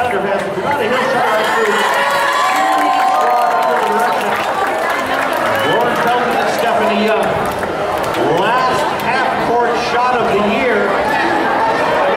Pounder has it. Out of here.